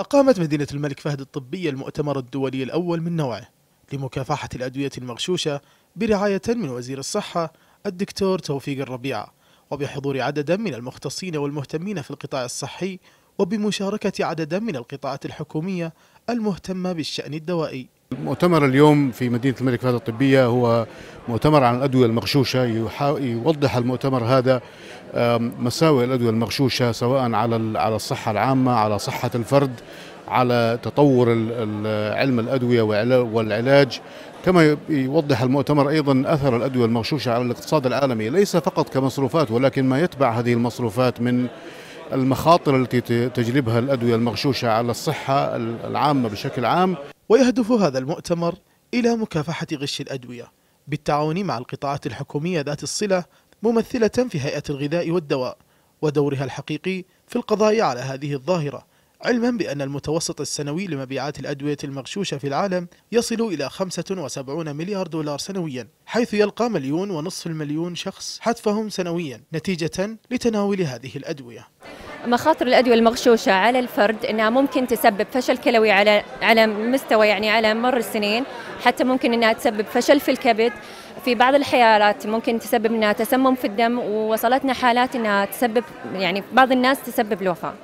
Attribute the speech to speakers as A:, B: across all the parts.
A: أقامت مدينة الملك فهد الطبية المؤتمر الدولي الأول من نوعه لمكافحة الأدوية المغشوشة برعاية من وزير الصحة الدكتور توفيق الربيع وبحضور عدد من المختصين والمهتمين في القطاع الصحي وبمشاركة عدد من القطاعات الحكومية المهتمة بالشأن الدوائي.
B: مؤتمر اليوم في مدينة الملك فهد الطبية هو مؤتمر عن الأدوية المغشوشة. يوضح المؤتمر هذا مساوئ الأدوية المغشوشة سواء على على الصحة العامة على صحة الفرد على تطور علم الأدوية والعلاج. كما يوضح المؤتمر أيضا أثر الأدوية المغشوشة على الاقتصاد العالمي. ليس فقط كمصروفات ولكن ما يتبع هذه المصروفات من المخاطر التي تجلبها الأدوية المغشوشة على الصحة العامة بشكل عام.
A: ويهدف هذا المؤتمر إلى مكافحة غش الأدوية بالتعاون مع القطاعات الحكومية ذات الصلة ممثلة في هيئة الغذاء والدواء ودورها الحقيقي في القضاء على هذه الظاهرة علما بأن المتوسط السنوي لمبيعات الأدوية المغشوشة في العالم يصل إلى 75 مليار دولار سنويا حيث يلقى مليون ونصف المليون شخص حتفهم سنويا نتيجة لتناول هذه الأدوية.
C: مخاطر الأدوية المغشوشة على الفرد إنها ممكن تسبب فشل كلوي على على مستوى يعني على مر السنين حتى ممكن إنها تسبب فشل في الكبد في بعض الحالات ممكن تسبب إنها تسمم في الدم ووصلتنا حالات إنها تسبب يعني بعض الناس تسبب الوفاة.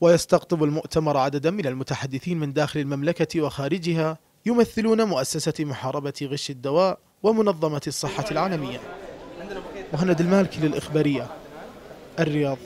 A: ويستقطب المؤتمر عددا من المتحدثين من داخل المملكة وخارجها يمثلون مؤسسة محاربة غش الدواء ومنظمة الصحة العالمية. مهند المالكي للإخبارية الرياض.